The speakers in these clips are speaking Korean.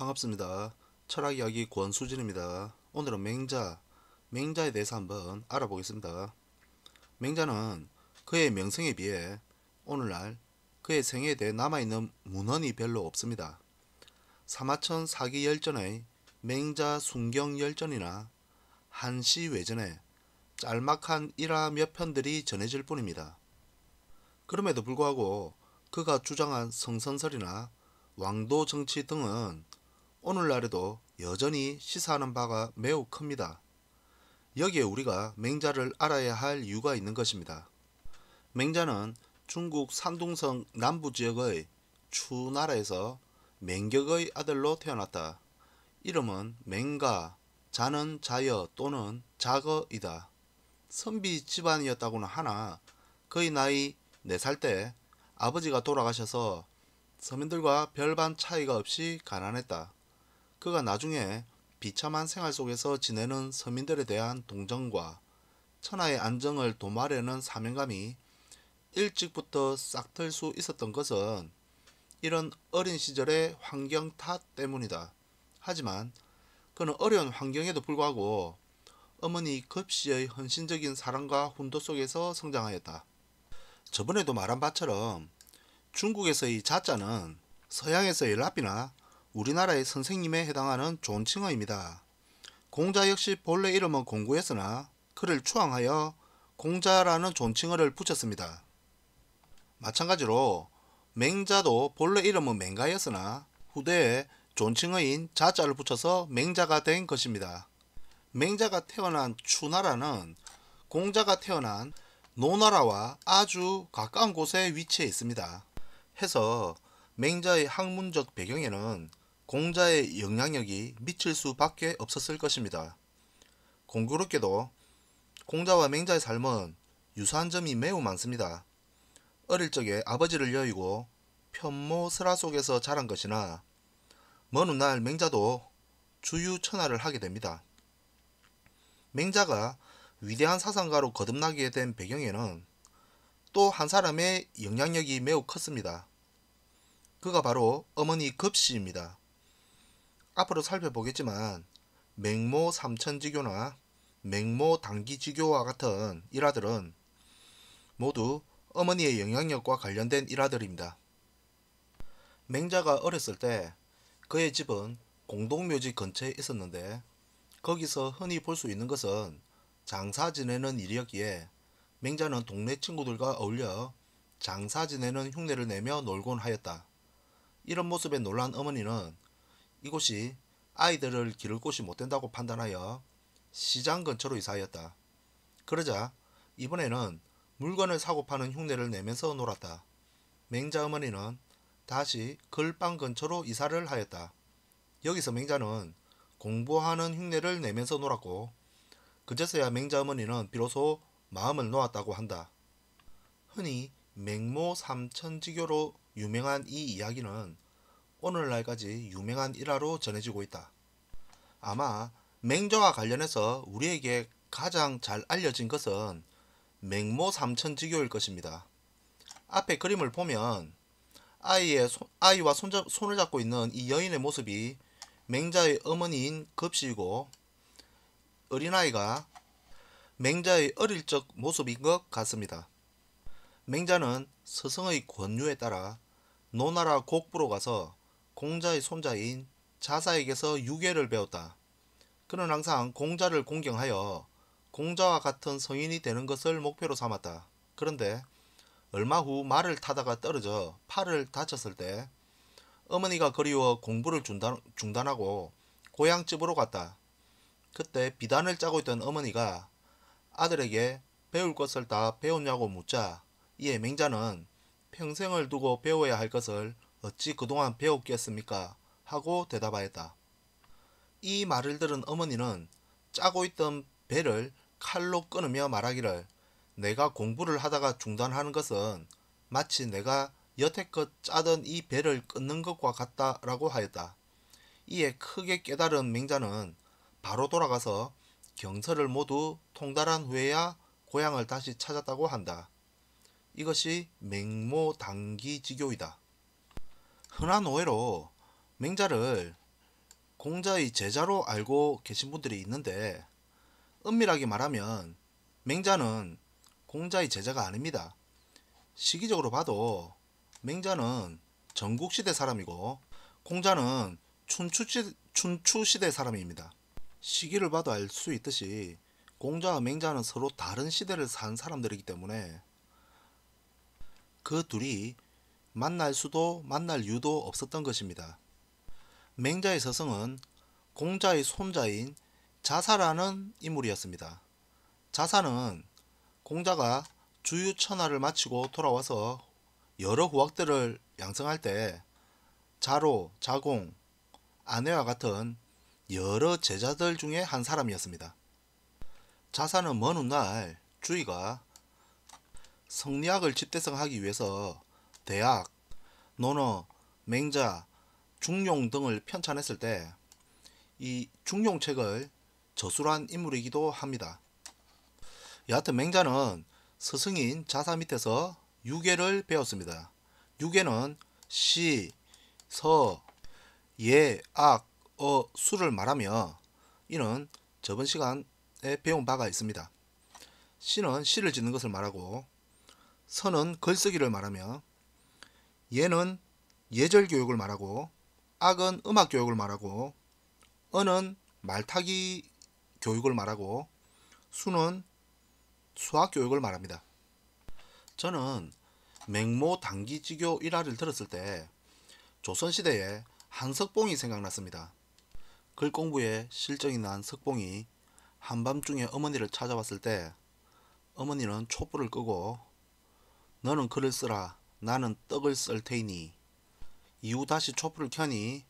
반갑습니다. 철학 이야기 권수진입니다. 오늘은 맹자, 맹자에 대해서 한번 알아보겠습니다. 맹자는 그의 명성에 비해 오늘날 그의 생애에 대해 남아있는 문헌이 별로 없습니다. 사마천 사기 열전의 맹자 순경 열전이나 한시 외전에 짤막한 일화 몇 편들이 전해질 뿐입니다. 그럼에도 불구하고 그가 주장한 성선설이나 왕도 정치 등은 오늘날에도 여전히 시사하는 바가 매우 큽니다. 여기에 우리가 맹자를 알아야 할 이유가 있는 것입니다. 맹자는 중국 산둥성 남부 지역의 추나라에서 맹격의 아들로 태어났다. 이름은 맹가, 자는 자여 또는 자거이다. 선비 집안이었다고는 하나 그의 나이 4살 때 아버지가 돌아가셔서 서민들과 별반 차이가 없이 가난했다. 그가 나중에 비참한 생활 속에서 지내는 서민들에 대한 동정과 천하의 안정을 도모하려는 사명감이 일찍부터 싹틀 수 있었던 것은 이런 어린 시절의 환경 탓 때문이다. 하지만 그는 어려운 환경에도 불구하고 어머니 급시의 헌신적인 사랑과 훈도 속에서 성장하였다. 저번에도 말한 바처럼 중국에서의 자자는 서양에서의 랍비나 우리나라의 선생님에 해당하는 존칭어입니다. 공자 역시 본래 이름은 공구였으나 그를 추앙하여 공자라는 존칭어를 붙였습니다. 마찬가지로 맹자도 본래 이름은 맹가였으나 후대에 존칭어인 자자를 붙여서 맹자가 된 것입니다. 맹자가 태어난 추나라는 공자가 태어난 노나라와 아주 가까운 곳에 위치해 있습니다. 해서 맹자의 학문적 배경에는 공자의 영향력이 미칠 수밖에 없었을 것입니다. 공교롭게도 공자와 맹자의 삶은 유사한 점이 매우 많습니다. 어릴 적에 아버지를 여의고 편모설화 속에서 자란 것이나 먼 훗날 맹자도 주유천하를 하게 됩니다. 맹자가 위대한 사상가로 거듭나게 된 배경에는 또 한 사람의 영향력이 매우 컸습니다. 그가 바로 어머니 급시입니다. 앞으로 살펴보겠지만 맹모 삼천지교나 맹모 당기지교와 같은 일화들은 모두 어머니의 영향력과 관련된 일화들입니다. 맹자가 어렸을 때 그의 집은 공동묘지 근처에 있었는데 거기서 흔히 볼 수 있는 것은 장사 지내는 일이었기에 맹자는 동네 친구들과 어울려 장사 지내는 흉내를 내며 놀곤 하였다. 이런 모습에 놀란 어머니는 이곳이 아이들을 기를 곳이 못 된다고 판단하여 시장 근처로 이사하였다. 그러자 이번에는 물건을 사고 파는 흉내를 내면서 놀았다. 맹자 어머니는 다시 글방 근처로 이사를 하였다. 여기서 맹자는 공부하는 흉내를 내면서 놀았고 그제서야 맹자 어머니는 비로소 마음을 놓았다고 한다. 흔히 맹모 삼천지교로 유명한 이 이야기는 오늘날까지 유명한 일화로 전해지고 있다. 아마 맹자와 관련해서 우리에게 가장 잘 알려진 것은 맹모 삼천지교일 것입니다. 앞에 그림을 보면 아이의 손, 아이와 손잡, 손을 잡고 있는 이 여인의 모습이 맹자의 어머니인 급시이고 어린아이가 맹자의 어릴 적 모습인 것 같습니다. 맹자는 스승의 권유에 따라 노나라 곡부로 가서 공자의 손자인 자사에게서 유괴를 배웠다. 그는 항상 공자를 공경하여 공자와 같은 성인이 되는 것을 목표로 삼았다. 그런데 얼마 후 말을 타다가 떨어져 팔을 다쳤을 때 어머니가 그리워 공부를 중단, 중단하고 고향집으로 갔다. 그때 비단을 짜고 있던 어머니가 아들에게 배울 것을 다 배웠냐고 묻자 이에 맹자는 평생을 두고 배워야 할 것을 어찌 그동안 배웠겠습니까? 하고 대답하였다. 이 말을 들은 어머니는 짜고 있던 배를 칼로 끊으며 말하기를 내가 공부를 하다가 중단하는 것은 마치 내가 여태껏 짜던 이 배를 끊는 것과 같다라고 하였다. 이에 크게 깨달은 맹자는 바로 돌아가서 경서를 모두 통달한 후에야 고향을 다시 찾았다고 한다. 이것이 맹모당기지교이다. 흔한 오해로 맹자를 공자의 제자로 알고 계신 분들이 있는데 엄밀하게 말하면 맹자는 공자의 제자가 아닙니다. 시기적으로 봐도 맹자는 전국시대 사람이고 공자는 춘추시, 춘추시대 사람입니다. 시기를 봐도 알 수 있듯이 공자와 맹자는 서로 다른 시대를 산 사람들이기 때문에 그 둘이 만날 수도 만날 이유도 없었던 것입니다. 맹자의 서성은 공자의 손자인 자사라는 인물이었습니다. 자사는 공자가 주유천하를 마치고 돌아와서 여러 후학들을 양성할 때 자로, 자공, 아내와 같은 여러 제자들 중에 한 사람이었습니다. 자사는 먼 훗날 주의가 성리학을 집대성하기 위해서 대학, 논어, 맹자, 중용 등을 편찬했을 때 이 중용책을 저술한 인물이기도 합니다. 여하튼 맹자는 스승인 자사 밑에서 유계를 배웠습니다. 유계는 시, 서, 예, 악, 어, 수를 말하며 이는 저번 시간에 배운 바가 있습니다. 시는 시를 짓는 것을 말하고 서는 글쓰기를 말하며 예는 예절 교육을 말하고 악은 음악 교육을 말하고 어는 말타기 교육을 말하고 수는 수학 교육을 말합니다. 저는 맹모 단기지교 일화를 들었을 때 조선시대에 한석봉이 생각났습니다. 글 공부에 실정이 난 석봉이 한밤중에 어머니를 찾아왔을 때 어머니는 촛불을 끄고 너는 글을 쓰라 나는 떡을 썰 테이니 이후 다시 촛불을 켜니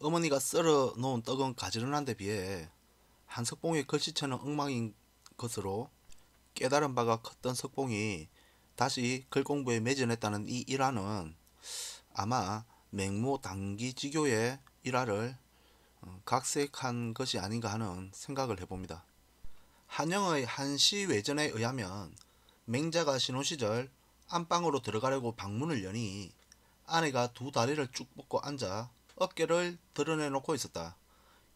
어머니가 썰어 놓은 떡은 가지런한 데 비해 한석봉의 글씨체는 엉망인 것으로 깨달은 바가 컸던 석봉이 다시 글 공부에 매진했다는 이 일화는 아마 맹모 단기지교의 일화를 어, 각색한 것이 아닌가 하는 생각을 해봅니다. 한영의 한시 외전에 의하면 맹자가 신혼 시절 안방으로 들어가려고 방문을 여니 아내가 두 다리를 쭉 뻗고 앉아 어깨를 드러내놓고 있었다.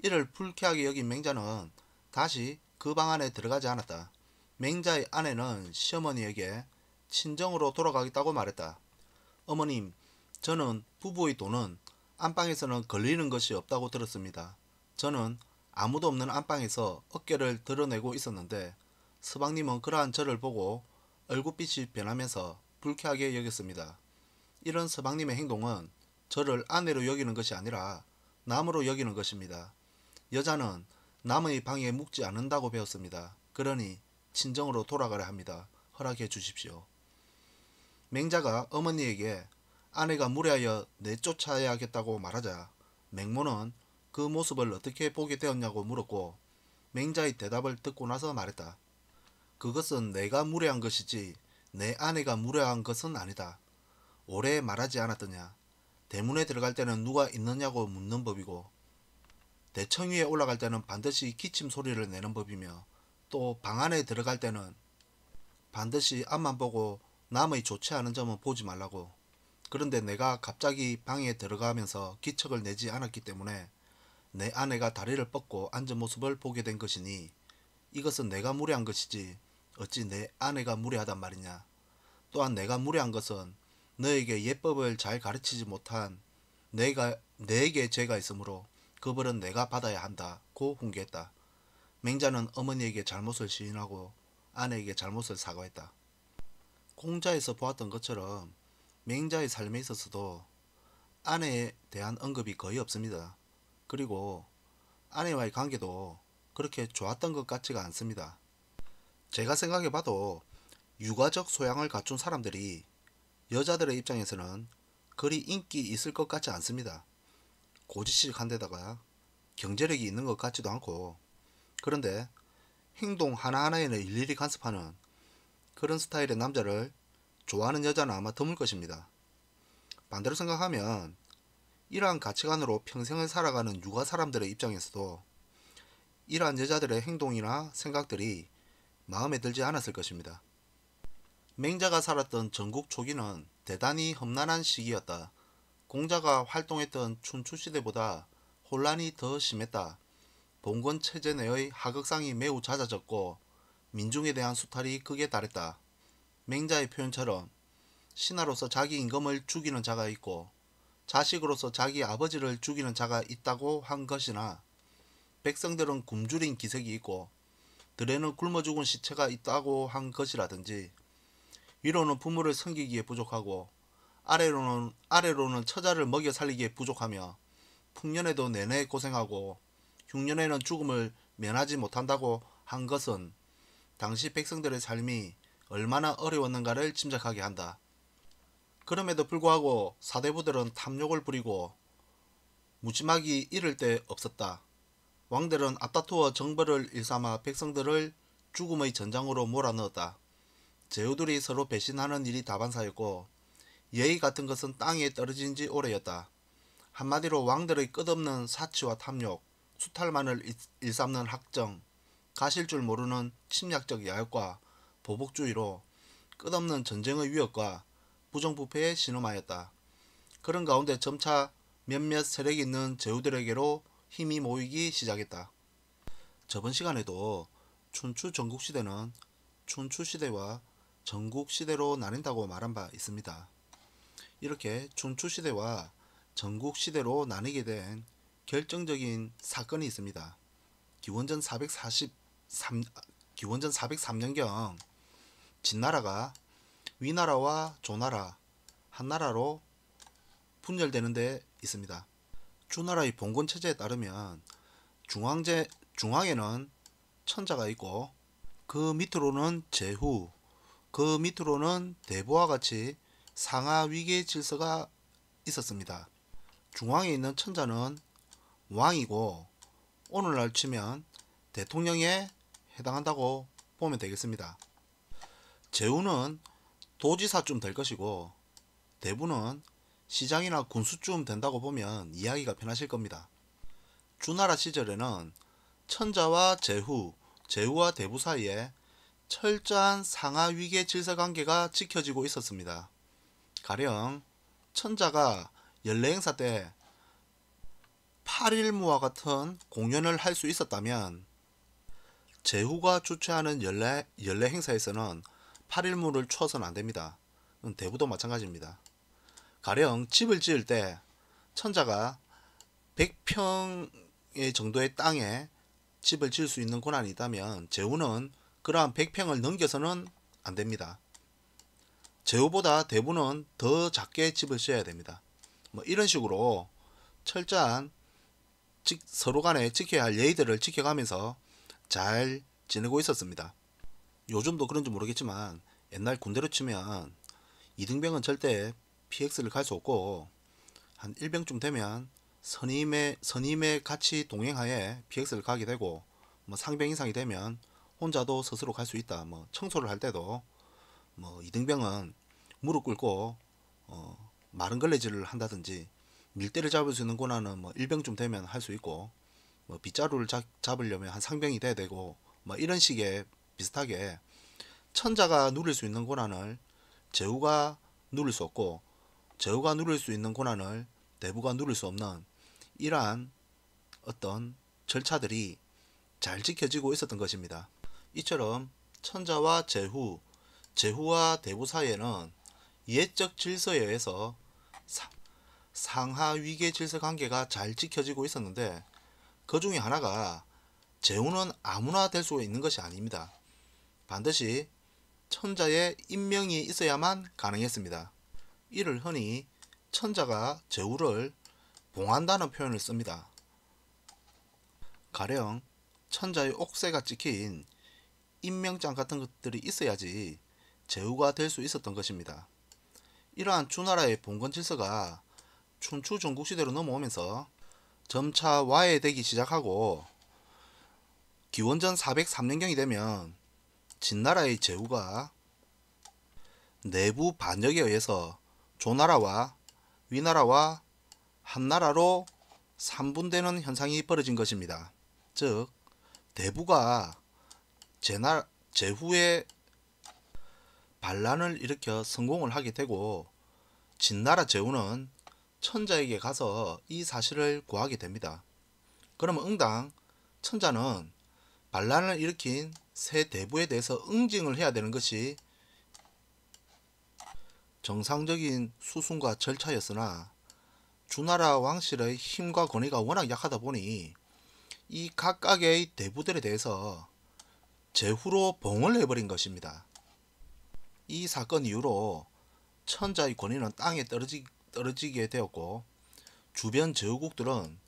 이를 불쾌하게 여긴 맹자는 다시 그 방 안에 들어가지 않았다. 맹자의 아내는 시어머니에게 친정으로 돌아가겠다고 말했다. 어머님, 저는 부부의 돈은 안방에서는 걸리는 것이 없다고 들었습니다. 저는 아무도 없는 안방에서 어깨를 드러내고 있었는데 서방님은 그러한 저를 보고 얼굴빛이 변하면서 불쾌하게 여겼습니다. 이런 서방님의 행동은 저를 아내로 여기는 것이 아니라 남으로 여기는 것입니다. 여자는 남의 방에 묵지 않는다고 배웠습니다. 그러니 친정으로 돌아가려 합니다. 허락해 주십시오. 맹자가 어머니에게 아내가 무례하여 내쫓아야겠다고 말하자 맹모는 그 모습을 어떻게 보게 되었냐고 물었고 맹자의 대답을 듣고 나서 말했다. 그것은 내가 무례한 것이지 내 아내가 무례한 것은 아니다. 오래 말하지 않았더냐. 대문에 들어갈 때는 누가 있느냐고 묻는 법이고 대청 위에 올라갈 때는 반드시 기침 소리를 내는 법이며 또 방 안에 들어갈 때는 반드시 앞만 보고 남의 좋지 않은 점은 보지 말라고 그런데 내가 갑자기 방에 들어가면서 기척을 내지 않았기 때문에 내 아내가 다리를 뻗고 앉은 모습을 보게 된 것이니 이것은 내가 무례한 것이지 어찌 내 아내가 무례하단 말이냐 또한 내가 무례한 것은 너에게 예법을 잘 가르치지 못한 내가 내게 죄가 있으므로 그 벌은 내가 받아야 한다고 훈계했다. 맹자는 어머니에게 잘못을 시인하고 아내에게 잘못을 사과했다. 공자에서 보았던 것처럼 맹자의 삶에 있어서도 아내에 대한 언급이 거의 없습니다. 그리고 아내와의 관계도 그렇게 좋았던 것 같지가 않습니다. 제가 생각해봐도 육아적 소양을 갖춘 사람들이 여자들의 입장에서는 그리 인기 있을 것 같지 않습니다. 고지식한 데다가 경제력이 있는 것 같지도 않고 그런데 행동 하나하나에는 일일이 간섭하는 그런 스타일의 남자를 좋아하는 여자는 아마 드물 것입니다. 반대로 생각하면 이러한 가치관으로 평생을 살아가는 육아 사람들의 입장에서도 이러한 여자들의 행동이나 생각들이 마음에 들지 않았을 것입니다. 맹자가 살았던 전국 초기는 대단히 험난한 시기였다. 공자가 활동했던 춘추시대보다 혼란이 더 심했다. 봉건 체제 내의 하극상이 매우 잦아졌고 민중에 대한 수탈이 극에 달했다. 맹자의 표현처럼 신하로서 자기 임금을 죽이는 자가 있고 자식으로서 자기 아버지를 죽이는 자가 있다고 한 것이나 백성들은 굶주린 기색이 있고 들에는 굶어 죽은 시체가 있다고 한 것이라든지 위로는 부모를 섬기기에 부족하고 아래로는 아래로는 처자를 먹여 살리기에 부족하며 풍년에도 내내 고생하고 흉년에는 죽음을 면하지 못한다고 한 것은 당시 백성들의 삶이 얼마나 어려웠는가를 짐작하게 한다. 그럼에도 불구하고 사대부들은 탐욕을 부리고 무지막이 잃을 데 없었다. 왕들은 앞다투어 정벌을 일삼아 백성들을 죽음의 전장으로 몰아넣었다. 제후들이 서로 배신하는 일이 다반사였고 예의 같은 것은 땅에 떨어진 지 오래였다. 한마디로 왕들의 끝없는 사치와 탐욕, 수탈만을 일삼는 학정, 가실 줄 모르는 침략적 야욕과 보복주의로 끝없는 전쟁의 위협과 부정부패에 신음하였다. 그런 가운데 점차 몇몇 세력 있는 제후들에게로 힘이 모이기 시작했다. 저번 시간에도 춘추 전국시대는 춘추시대와 전국시대로 나뉜다고 말한 바 있습니다. 이렇게 춘추시대와 전국시대로 나뉘게 된 결정적인 사건이 있습니다. 기원전 443 기원전 403년경 진나라가 위나라와 조나라 한나라로 분열되는 데 있습니다. 주나라의 봉건 체제에 따르면 중앙제 중앙에는 천자가 있고 그 밑으로는 제후, 그 밑으로는 대보와 같이 상하 위계 질서가 있었습니다. 중앙에 있는 천자는 왕이고 오늘날 치면 대통령에 해당한다고 보면 되겠습니다. 제후는 도지사쯤 될 것이고 대부는 시장이나 군수쯤 된다고 보면 이야기가 편하실 겁니다. 주나라 시절에는 천자와 제후, 제후와 대부 사이에 철저한 상하 위계 질서 관계가 지켜지고 있었습니다. 가령 천자가 연례 행사 때 8일무와 같은 공연을 할 수 있었다면 제후가 주최하는 연례, 연례 행사에서는 8일무를 추어서는 안됩니다. 대부도 마찬가지입니다. 가령 집을 지을 때 천자가 100평의 정도의 땅에 집을 지을 수 있는 권한이 있다면 제후는 그러한 100평을 넘겨서는 안 됩니다. 제후보다 대부는 더 작게 집을 지어야 됩니다. 뭐 이런 식으로 철저한 서로 간에 지켜야 할 예의들을 지켜가면서 잘 지내고 있었습니다. 요즘도 그런지 모르겠지만 옛날 군대로 치면 이등병은 절대 PX를 갈 수 없고 한 1병쯤 되면 선임의 선임의 같이 동행하에 PX를 가게 되고 뭐 상병 이상이 되면 혼자도 스스로 갈 수 있다. 뭐 청소를 할 때도 뭐 이등병은 무릎 꿇고 어 마른 걸레질을 한다든지 밀대를 잡을 수 있는 권한은 뭐 1병쯤 되면 할 수 있고 뭐 빗자루를 잡, 잡으려면 한 상병이 돼야 되고 뭐 이런 식의 비슷하게 천자가 누릴 수 있는 권한을 제후가 누릴 수 없고 제후가 누릴 수 있는 권한을 대부가 누릴 수 없는 이러한 어떤 절차들이 잘 지켜지고 있었던 것입니다. 이처럼 천자와 제후, 제후와 대부 사이에는 예적 질서에 의해서 상하 위계 질서 관계가 잘 지켜지고 있었는데 그 중에 하나가 제후는 아무나 될 수 있는 것이 아닙니다. 반드시 천자의 임명이 있어야만 가능했습니다. 이를 흔히 천자가 제후를 봉한다는 표현을 씁니다. 가령 천자의 옥새가 찍힌 임명장 같은 것들이 있어야지 제후가 될 수 있었던 것입니다. 이러한 주나라의 봉건 질서가 춘추 전국시대로 넘어오면서 점차 와해되기 시작하고 기원전 403년경이 되면 진나라의 제후가 내부 반역에 의해서 조나라와 위나라와 한나라로 3분되는 현상이 벌어진 것입니다. 즉 대부가 제나, 제후의 반란을 일으켜 성공을 하게 되고 진나라 제후는 천자에게 가서 이 사실을 고하게 됩니다. 그러면 응당 천자는 반란을 일으킨 새 대부에 대해서 응징을 해야 되는 것이 정상적인 수순과 절차였으나 주나라 왕실의 힘과 권위가 워낙 약하다 보니 이 각각의 대부들에 대해서 제후로 봉을 해버린 것입니다. 이 사건 이후로 천자의 권위는 땅에 떨어지, 떨어지게 되었고 주변 제후국들은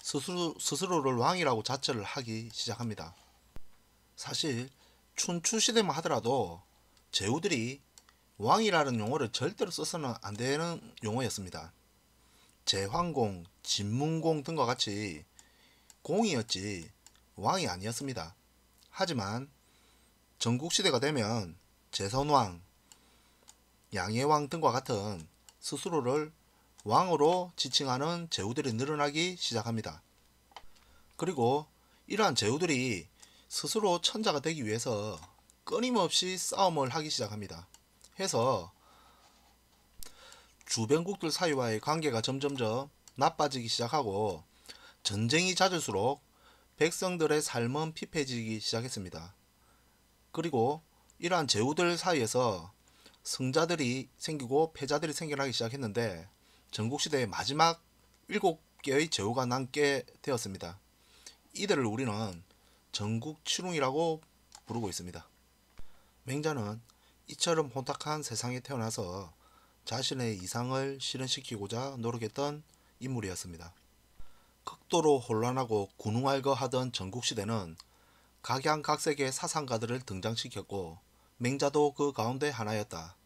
스스로, 스스로를 왕이라고 자처를 하기 시작합니다. 사실 춘추 시대만 하더라도 제후들이 왕이라는 용어를 절대로 써서는 안 되는 용어였습니다. 제황공, 진문공 등과 같이 공이었지 왕이 아니었습니다. 하지만 전국시대가 되면 제선왕, 양예왕 등과 같은 스스로를 왕으로 지칭하는 제후들이 늘어나기 시작합니다. 그리고 이러한 제후들이 스스로 천자가 되기 위해서 끊임없이 싸움을 하기 시작합니다. 해서 주변국들 사이와의 관계가 점점점 나빠지기 시작하고 전쟁이 잦을수록 백성들의 삶은 피폐해지기 시작했습니다. 그리고 이러한 제후들 사이에서 승자들이 생기고 패자들이 생겨나기 시작했는데 전국시대의 마지막 7개의 제후가 남게 되었습니다. 이들을 우리는 전국치룽이라고 부르고 있습니다. 맹자는 이처럼 혼탁한 세상에 태어나서 자신의 이상을 실현시키고자 노력했던 인물이었습니다. 극도로 혼란하고 군웅할거 하던 전국시대는 각양각색의 사상가들을 등장시켰고 맹자도 그 가운데 하나였다.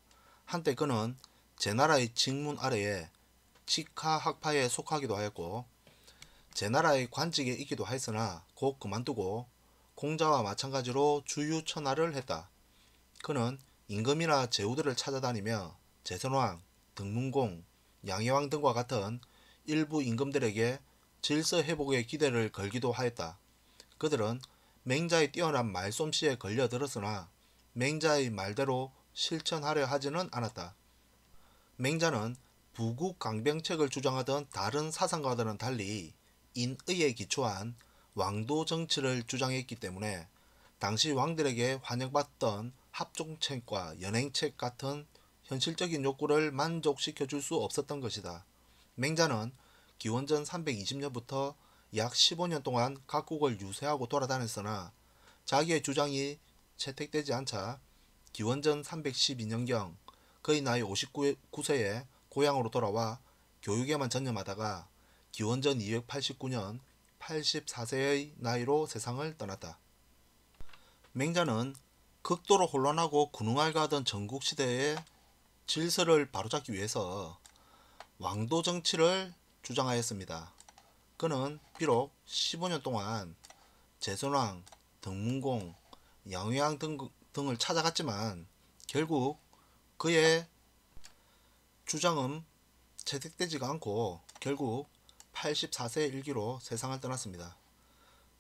한때 그는 제나라의 직문 아래에 직하학파에 속하기도 하였고 제나라의 관직에 있기도 하였으나 곧 그만두고 공자와 마찬가지로 주유천하를 했다. 그는 임금이나 제후들을 찾아다니며 제선왕, 등문공, 양해왕 등과 같은 일부 임금들에게 질서 회복의 기대를 걸기도 하였다. 그들은 맹자의 뛰어난 말솜씨에 걸려들었으나 맹자의 말대로 실천하려 하지는 않았다. 맹자는 부국 강병책을 주장하던 다른 사상가들은 달리 인의에 기초한 왕도 정치를 주장했기 때문에 당시 왕들에게 환영받던 합종책과 연행책 같은 현실적인 욕구를 만족시켜 줄 수 없었던 것이다. 맹자는 기원전 320년부터 약 15년 동안 각국을 유세하고 돌아다녔으나 자기의 주장이 채택되지 않자 기원전 312년경 그의 나이 59세에 고향으로 돌아와 교육에만 전념하다가 기원전 289년 84세의 나이로 세상을 떠났다. 맹자는 극도로 혼란하고 군웅할가하던 전국시대의 질서를 바로잡기 위해서 왕도 정치를 주장하였습니다. 그는 비록 15년 동안 제선왕, 등문공, 양회왕 등, 등을 찾아갔지만 결국 그의 주장은 채택되지가 않고 결국 84세 일기로 세상을 떠났습니다.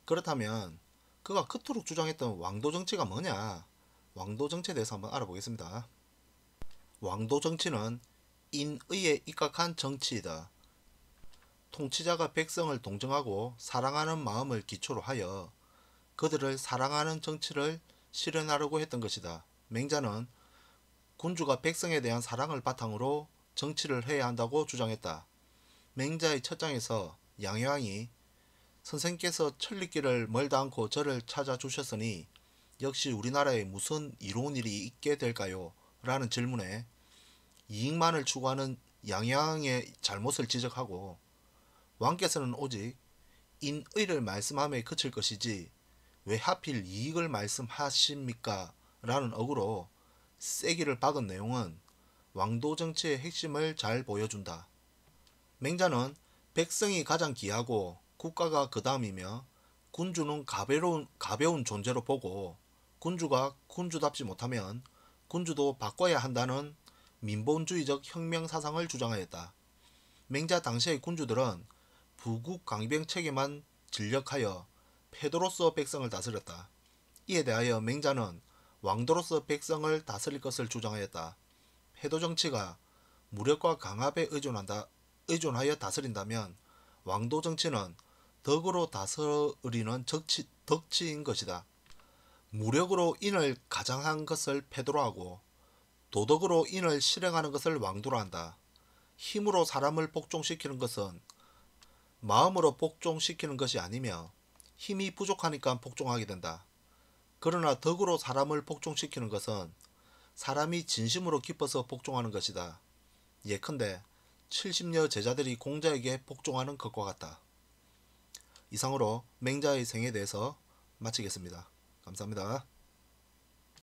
그렇다면 그가 그토록 주장했던 왕도 정치가 뭐냐? 왕도 정치에 대해서 한번 알아보겠습니다. 왕도 정치는 인의에 입각한 정치이다. 통치자가 백성을 동정하고 사랑하는 마음을 기초로 하여 그들을 사랑하는 정치를 실현하려고 했던 것이다. 맹자는 군주가 백성에 대한 사랑을 바탕으로 정치를 해야 한다고 주장했다. 맹자의 첫 장에서 양효왕이 선생께서 천리길을 멀다 않고 저를 찾아주셨으니 역시 우리나라에 무슨 이로운 일이 있게 될까요? 라는 질문에 이익만을 추구하는 양양의 잘못을 지적하고 왕께서는 오직 인의를 말씀함에 그칠 것이지 왜 하필 이익을 말씀하십니까? 라는 어구로 세기를 박은 내용은 왕도 정치의 핵심을 잘 보여준다. 맹자는 백성이 가장 귀하고 국가가 그 다음이며 군주는 가벼운, 가벼운 존재로 보고 군주가 군주답지 못하면 군주도 바꿔야 한다는 민본주의적 혁명 사상을 주장하였다. 맹자 당시의 군주들은 부국 강병 체계만 진력하여 패도로서 백성을 다스렸다. 이에 대하여 맹자는 왕도로서 백성을 다스릴 것을 주장하였다. 패도 정치가 무력과 강압에 의존한다, 의존하여 다스린다면 왕도 정치는 덕으로 다스리는 적치, 덕치인 것이다. 무력으로 인을 가장한 것을 패도로 하고 도덕으로 인을 실행하는 것을 왕도로 한다. 힘으로 사람을 복종시키는 것은 마음으로 복종시키는 것이 아니며 힘이 부족하니까 복종하게 된다. 그러나 덕으로 사람을 복종시키는 것은 사람이 진심으로 기뻐서 복종하는 것이다. 예컨대 70여 제자들이 공자에게 복종하는 것과 같다. 이상으로 맹자의 생에 대해서 마치겠습니다. 감사합니다.